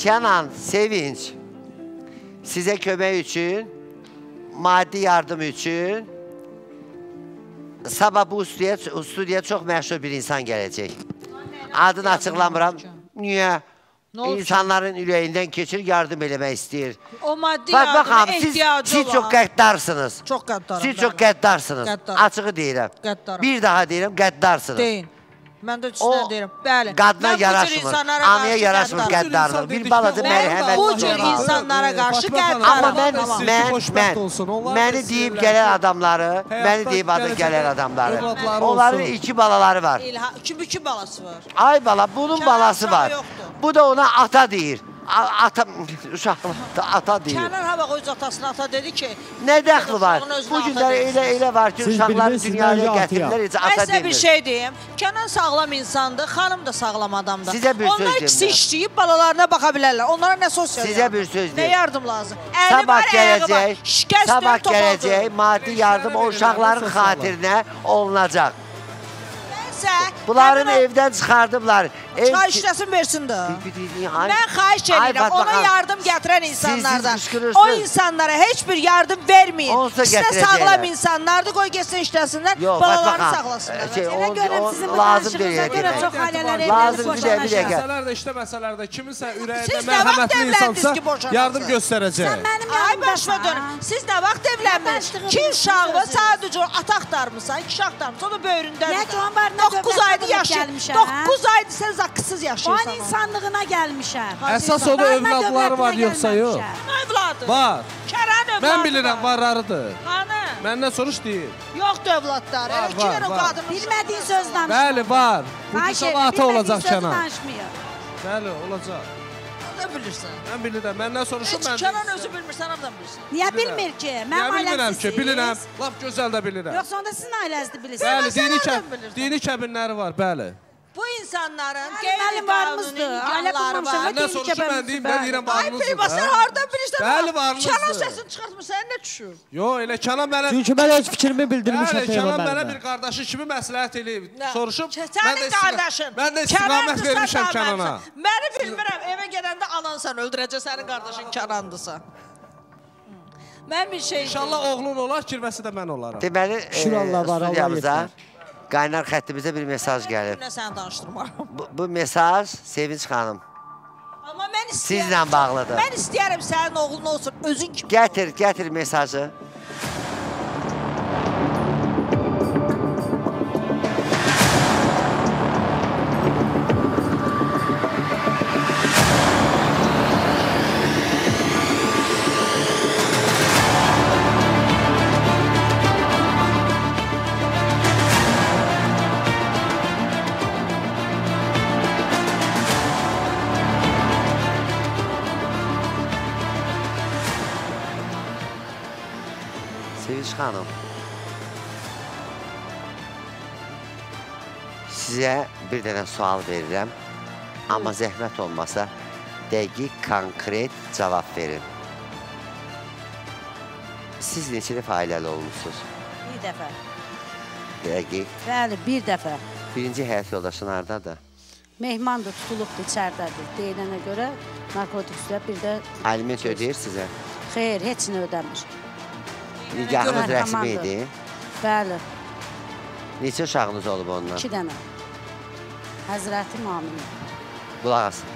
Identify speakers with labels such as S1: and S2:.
S1: Kenan, Sevinç sizə kömək üçün, maddi yardım üçün sabah bu studiya, studiya çox məşhur bir insan gələcək. Adını açıqlamıram. Niyə?
S2: Nə olsun?
S1: İnsanların ürəyindən keçir, yardım eləmək istəyir.
S2: O maddi
S1: Bax,
S2: yardıma
S1: baxam, siz,
S2: ehtiyacı
S1: siz
S2: var.
S1: çox qəddarsınız.
S2: Çox qəddaram.
S1: Siz
S2: bəli.
S1: çox qəddarsınız.
S2: Qəddaram.
S1: Açığı deyirəm.
S2: Qəddaram.
S1: Bir daha deyirəm, qəddarsınız.
S2: Deyin. Mən də
S1: O
S2: üstündən deyirəm. Bəli.
S1: qadına yaraşmır, anaya yaraşmır qəddarlıq. Bir balaca mərhəmət.
S2: bu cür insanlara qarşı qəddaram.
S1: Amma mən, mən, mən, məni deyib gələn adamları, məni deyib adı gələn adamları. Onların iki balaları var.
S2: İlha, iki, iki balası var.
S1: Ay bala, bunun balası var. Bu da ona ata deyir. Ata, da ata deyir.
S2: Kənan öz atasına ata dedi ki,
S1: Nə dəxli var?
S2: Uşağın
S1: Bu günlər elə elə var ki, uşaqları dünyaya gətirirlər, heç
S2: Mən
S1: ata
S2: sizə bir
S1: demir.
S2: şey deyim. Kənan sağlam insandır, xanım da sağlam adamdır.
S1: Sizə bir söz
S2: Onlar
S1: deyim
S2: ikisi
S1: mən.
S2: işləyib balalarına baxa bilərlər. Onlara nə sosial
S1: Sizə
S2: yardım?
S1: bir söz
S2: Nə
S1: deyim.
S2: yardım lazım? Əli
S1: Sabah
S2: var, var.
S1: gələcək,
S2: Şikəst
S1: sabah gələcək, maddi yardım o uşaqların xatirinə olunacaq.
S2: Nəysə,
S1: Bunların
S2: həmin
S1: evdən çıxardıblar. Ev
S2: Çay işləsin versin də. Mən xahiş edirəm ona yardım gətirən
S1: siz
S2: insanlardan. O insanlara heç bir yardım verməyin.
S1: Gətirəcəklər.
S2: sağlam insanlardır, qoy getsin işləsinlər, balalarını
S1: Fatma xanım,
S2: saxlasınlar.
S1: şey,
S3: Elə
S1: o-
S3: görəm
S1: o-
S3: sizin
S1: deyil
S3: görə çox ailələr
S1: Lazım
S3: evlənib boşanacaq.
S1: dəqiqə.
S4: Məsələlərdə, işləməsələrdə kiminsə ürəyində
S2: nə
S4: mərhəmətli insansa yardım göstərəcək.
S3: Sən mənim
S2: Ay başıma dönüm. Siz nə vaxt evlənmisiniz?
S3: Yaddaşlığı
S2: İki uşağı var, sadəcə o ata axtarmısan, iki uşaq axtarmısan, o da böyründədir.
S3: Ya ki, onun barına
S2: 9
S3: dövlət
S2: aydır yaşayır.
S3: gəlmişəm,
S2: 9 aydır sən zaqqısız yaşayırsan.
S3: an insanlığına gəlmişəm.
S4: Əsas o övladları var yoxsa yox?
S2: övladı.
S4: Var.
S2: Kəran övladı.
S4: Mən bilirəm, varlarıdır.
S2: Hanı?
S4: Məndən soruş deyil.
S2: Yoxdur övladları. İki
S4: var,
S2: dənə qadın.
S3: Bilmədiyin söz danışma.
S4: Bəli, var. Bu sabah ata
S3: bilmədiyin
S4: olacaq
S3: söz
S4: Kənan.
S3: danışmıyor.
S4: Bəli, olacaq.
S2: Nə bilirsən?
S4: Mən bilirəm, məndən soruşun mən.
S2: Kənan özü bilmirsən, hardan bilirsən?
S3: Niyə
S4: Bilirəm.
S3: bilmir ki? Mənim
S4: bilmirəm ki,
S3: ailəmsiniz.
S4: bilirəm. Lap gözəl də bilirəm.
S3: Yoxsa onda sizin ailənizi bilirsiniz.
S4: Bəli, dini kəb dini kəbinləri var, bəli.
S2: Bu insanların
S3: varımızdır.
S2: Qeyri-qanuni
S3: qurmamışam.
S2: var.
S4: Məndən soruşun mən deyim, mən deyirəm
S2: Ay
S4: varınızdır.
S2: Peyva, sən
S4: hə?
S2: hardan bilirsən?
S4: Bəli, varınızdır.
S2: Kənan səsini çıxartmırsan, nə düşür?
S4: Yo, elə Kənan mənə
S5: Çünki mən öz fikrimi bildirmişəm
S4: Bəli, Kənan mənə bir qardaşı kimi məsləhət eləyib. Soruşub,
S2: Sənin
S4: istiqa-
S2: qardaşın.
S4: Mən də istiqamət vermişəm Kənana.
S2: Məni bilmirəm, evə gələndə anansan, öldürəcək sənin qardaşın Kənandısa. Mən bir şey
S4: İnşallah oğlun olar, kirvəsi də mən olaram.
S1: Deməli,
S5: Şükür Allah var, Allah
S1: studiyamıza, qaynar xəttimizə bir mesaj gəlib.
S2: Nə səni danışdırmaram.
S1: Bu, bu mesaj Sevinç xanım.
S2: İstəyirəm.
S1: Sizlə bağlıdır.
S2: Mən istəyərəm sənin oğlun olsun, özün kimi.
S1: Gətir, gətir mesajı. Xanım. Sizə bir dənə sual verirəm. Amma zəhmət olmasa dəqiq, konkret cavab verin. Siz neçə dəfə ailəli olmuşsunuz?
S3: Bir dəfə.
S1: Dəqiq.
S3: Bəli, bir dəfə.
S1: Birinci həyat yoldaşın hardadır?
S3: Mehmandır, tutulubdur, içərdədir. Deyilənə görə narkotik üstə bir də
S1: Aliment ödəyir sizə.
S3: xeyr, heç nə ödəmir.
S1: Nikahınız
S3: görə
S1: rəsmi idi.
S3: Bəli,
S1: Neçə uşağınız olub ondan?
S3: iki dənə. Həzrəti Mamin.
S1: Qulaq asın.